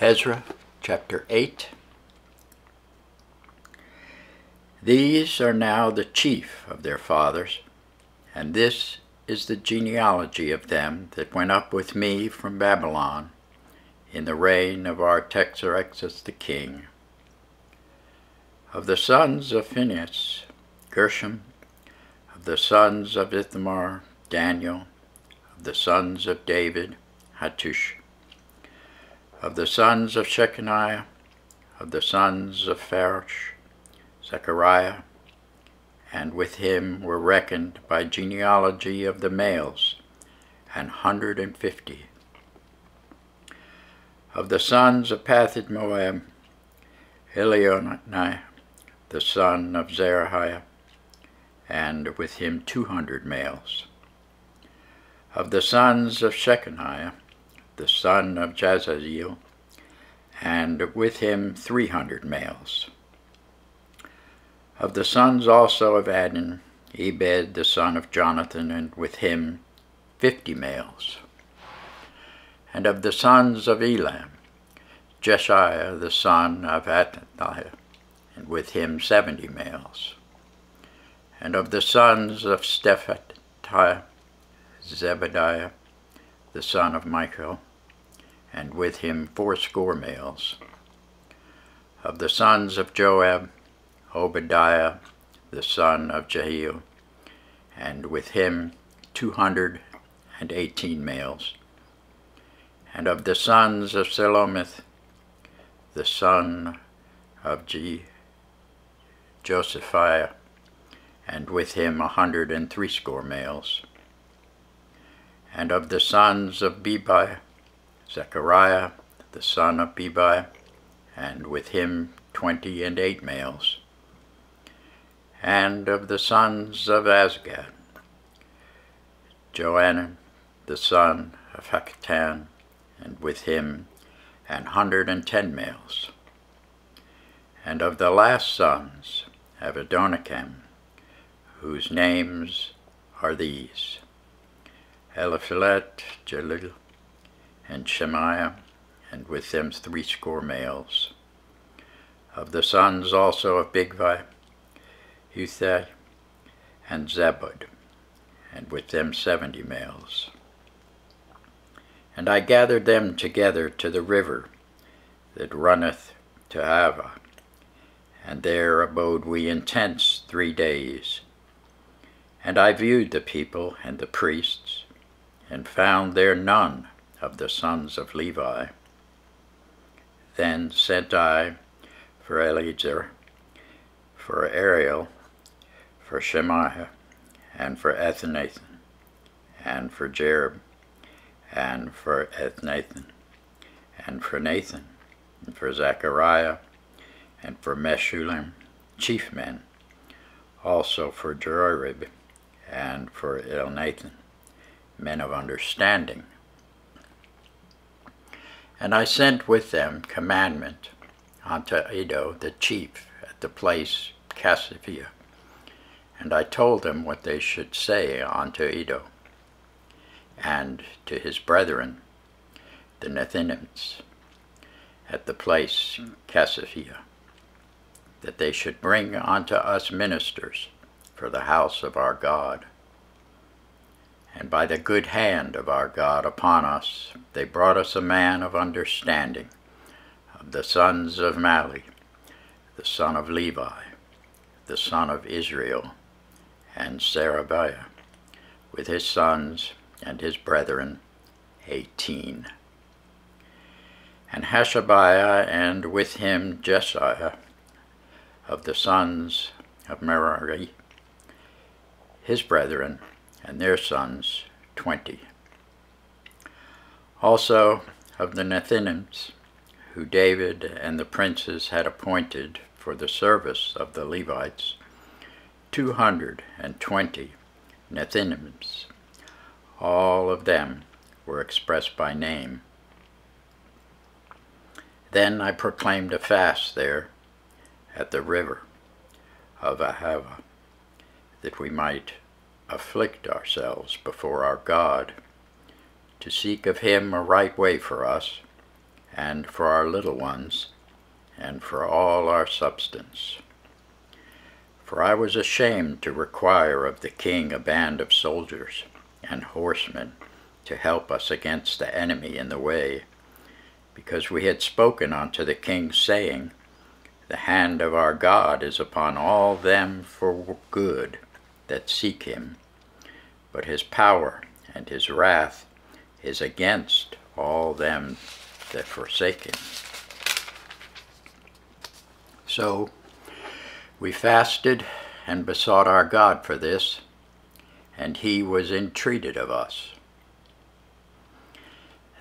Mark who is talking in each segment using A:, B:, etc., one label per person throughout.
A: Ezra chapter 8. These are now the chief of their fathers, and this is the genealogy of them that went up with me from Babylon in the reign of Artaxerxes the king. Of the sons of Phinehas, Gershom, of the sons of Ithamar, Daniel, of the sons of David, Hattush, of the sons of Shechaniah, of the sons of Pharosh, Zechariah, and with him were reckoned by genealogy of the males an hundred and fifty. Of the sons of Pahathmoab, Elionai, the son of Zerahiah, and with him two hundred males. Of the sons of Shechaniah, the son of Jahaziel, and with him three hundred males. Of the sons also of Adin, Ebed the son of Jonathan, and with him fifty males. And of the sons of Elam, Jeshaiah the son of Athaliah, and with him seventy males. And of the sons of Shephatiah, Zebadiah, the son of Michael, and with him fourscore males. Of the sons of Joab, Obadiah, the son of Jehiel, and with him two hundred and eighteen males. And of the sons of Shelomith, the son of G- Josiphiah, and with him a hundred and threescore males. And of the sons of Bebai, Zechariah, the son of Bebai, and with him twenty and eight males. And of the sons of Azgad, Johanan, the son of Hakkatan, and with him an hundred and ten males. And of the last sons of Adonikam, whose names are these Eliphelet, Jalil, and Shemaiah, and with them threescore males. Of the sons also of Bigvai, Uthai, and Zabbud, and with them seventy males. And I gathered them together to the river that runneth to Ahava, and there abode we in tents three days. And I viewed the people and the priests, and found there none of the sons of Levi. Then sent I for Eleazar, for Ariel, for Shemaiah, and for Elnathan, and for Jarib, and for Elnathan, and for Nathan, and for Zechariah, and for Meshullam, chief men, also for Joiarib, and for Elnathan, men of understanding. And I sent with them commandment unto Iddo the chief at the place Casiphia. And I told them what they should say unto Iddo, and to his brethren, the Nethinims, at the place Casiphia, that they should bring unto us ministers for the house of our God. And by the good hand of our God upon us, they brought us a man of understanding, of the sons of Mahli, the son of Levi, the son of Israel, and Sherebiah, with his sons and his brethren, eighteen. And Hashabiah, and with him Jeshaiah, of the sons of Merari, his brethren, and their sons, twenty. Also of the Nethinims, who David and the princes had appointed for the service of the Levites, two hundred and twenty Nethinims. All of them were expressed by name. Then I proclaimed a fast there at the river of Ahava, that we might afflict ourselves before our God, to seek of him a right way for us, and for our little ones, and for all our substance. For I was ashamed to require of the king a band of soldiers and horsemen to help us against the enemy in the way, because we had spoken unto the king, saying, The hand of our God is upon all them for good that seek him, but his power and his wrath is against all them that forsake him. So we fasted and besought our God for this, and he was entreated of us.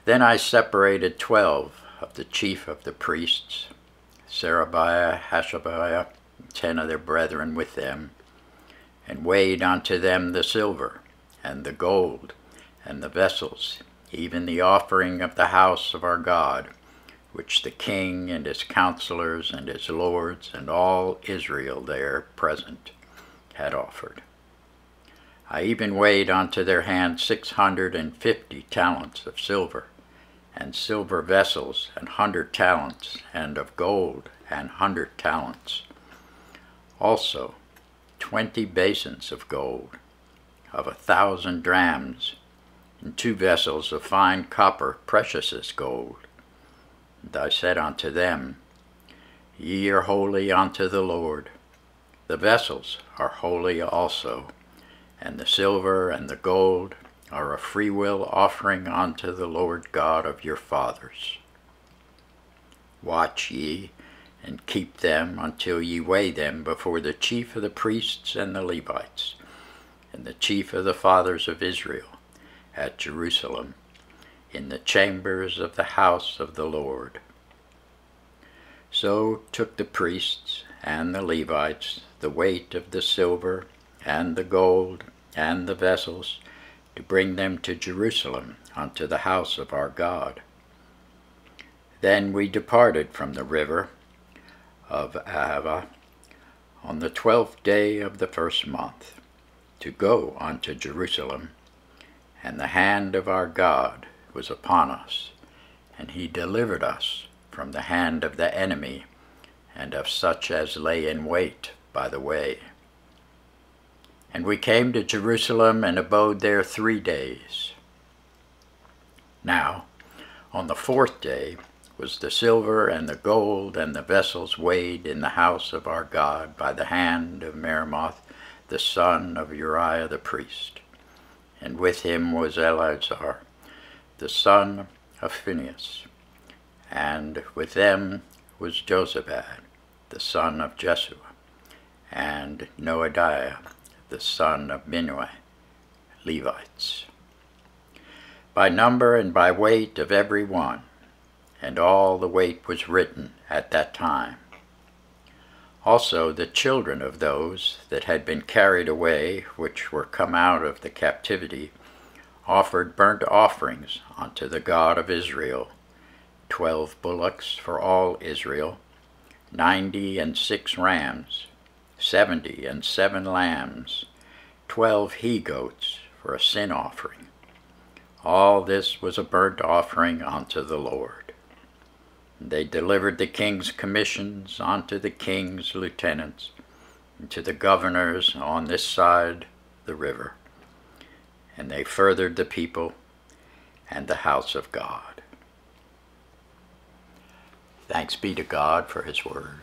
A: Then I separated twelve of the chief of the priests, Sherebiah, Hashabiah, ten of their brethren with them, and weighed unto them the silver, and the gold, and the vessels, even the offering of the house of our God, which the king and his counselors and his lords and all Israel there present had offered. I even weighed unto their hand six hundred and fifty talents of silver, and silver vessels, and hundred talents, and of gold, and hundred talents. Also twenty basins of gold, of a thousand drams, and two vessels of fine copper, precious as gold. And I said unto them, Ye are holy unto the Lord. The vessels are holy also, and the silver and the gold are a freewill offering unto the Lord God of your fathers. Watch ye, and keep them until ye weigh them before the chief of the priests and the Levites, and the chief of the fathers of Israel, at Jerusalem, in the chambers of the house of the Lord. So took the priests and the Levites the weight of the silver and the gold and the vessels to bring them to Jerusalem unto the house of our God. Then we departed from the river of Ahava on the twelfth day of the first month to go unto Jerusalem and the hand of our God was upon us, and he delivered us from the hand of the enemy and of such as lay in wait by the way. And we came to Jerusalem and abode there three days. Now, on the fourth day was the silver and the gold and the vessels weighed in the house of our God by the hand of Meremoth, the son of Uriah the priest and with him was Eleazar, the son of Phinehas, and with them was Jozabad, the son of Jeshua, and Noadiah, the son of Binnui, Levites. By number and by weight of every one, and all the weight was written at that time. Also the children of those that had been carried away, which were come out of the captivity, offered burnt offerings unto the God of Israel, twelve bullocks for all Israel, ninety and six rams, seventy and seven lambs, twelve he goats for a sin offering. All this was a burnt offering unto the Lord. They delivered the king's commissions unto the king's lieutenants, and to the governors on this side the river. And they furthered the people and the house of God. Thanks be to God for his word.